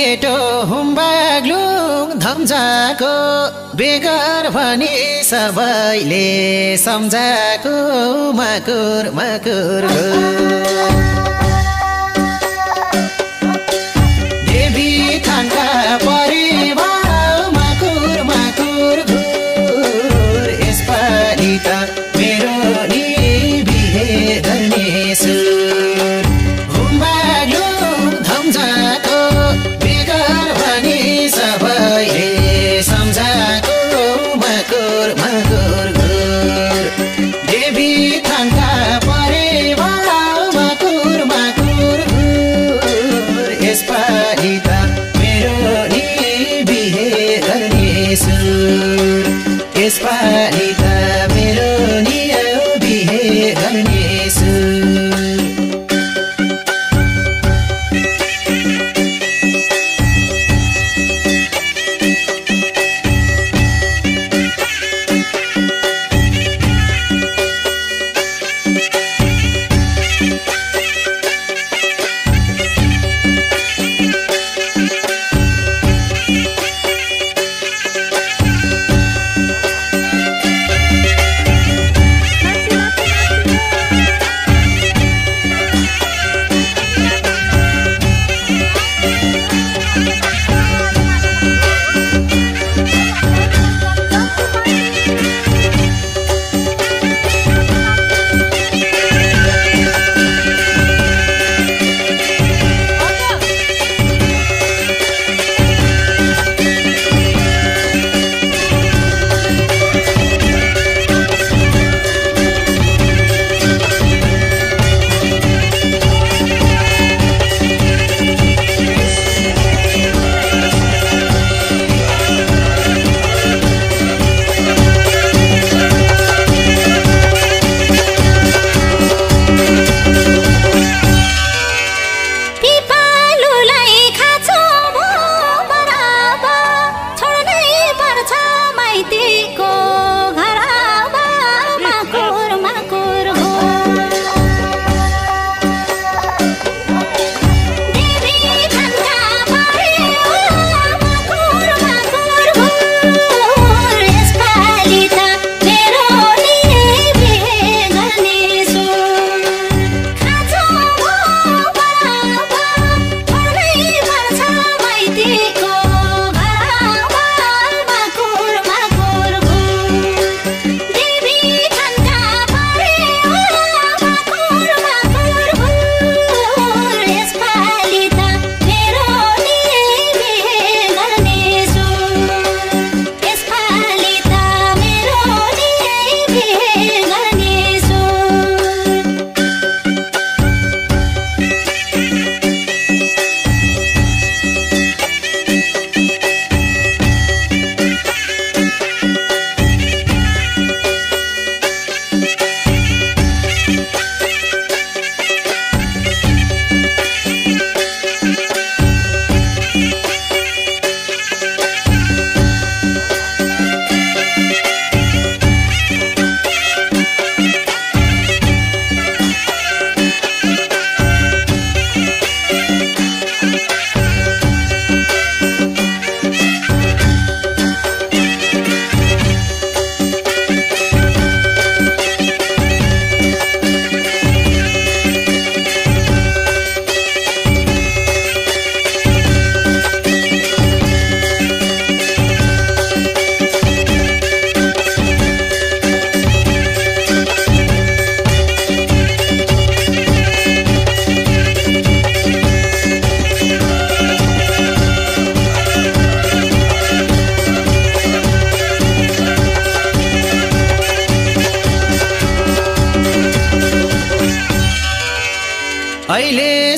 केटो हुम्बाग्लुङ धम्झाको बेगर भनी सबैले सम्झाको मकुर मकुर spotty.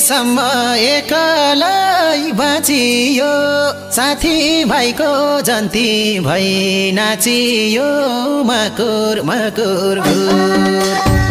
सम्म एकलाई बाँचियो। साथी भाइको जन्ती भई नाचियो। मकुर मकुर घुर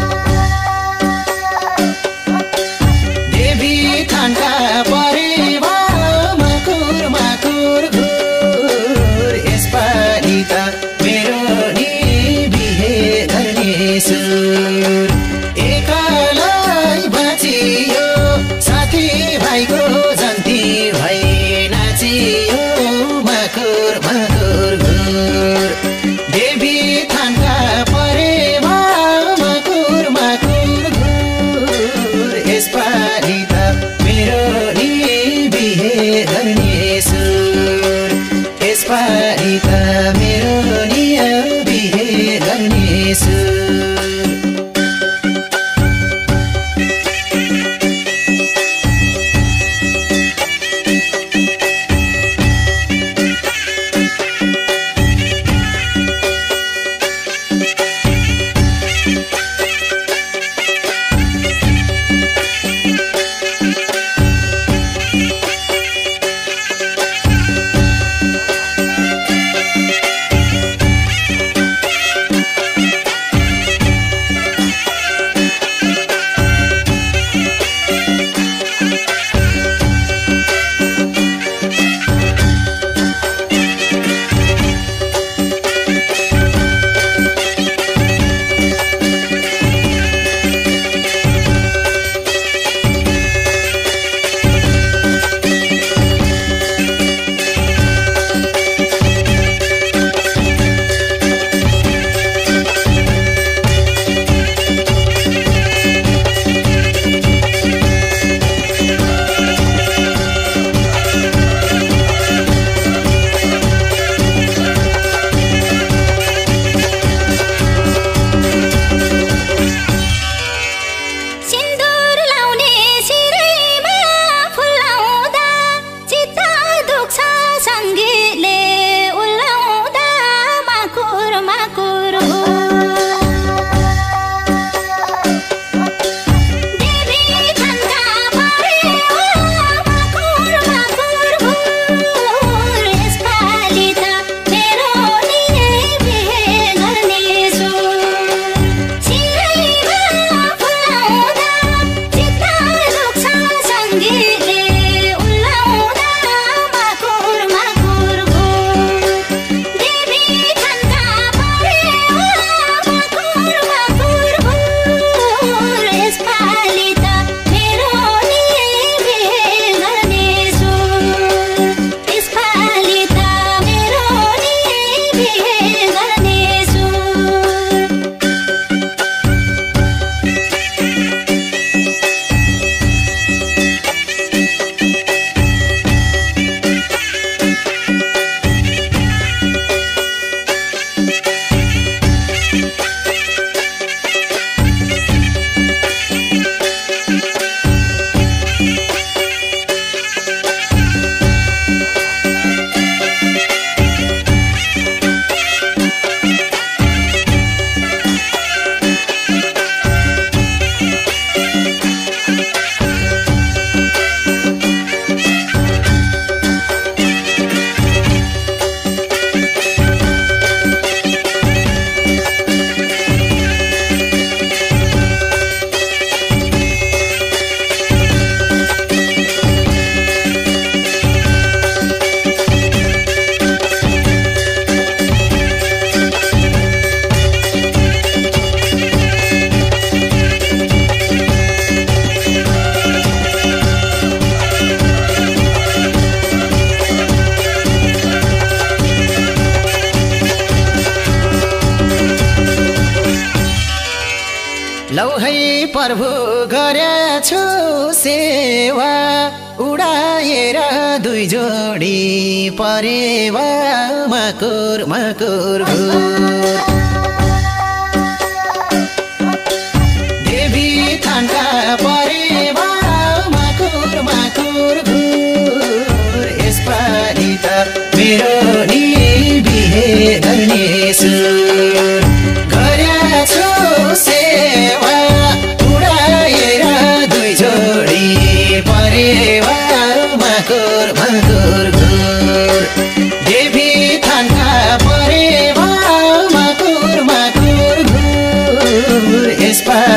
लौ है प्रभु गरेछु सेवा उडाएर दुई जोडी परेवा मकुर मकुर देवी थान्का परेवा मकुर मकुर घुर यसपालि त मेरो घुर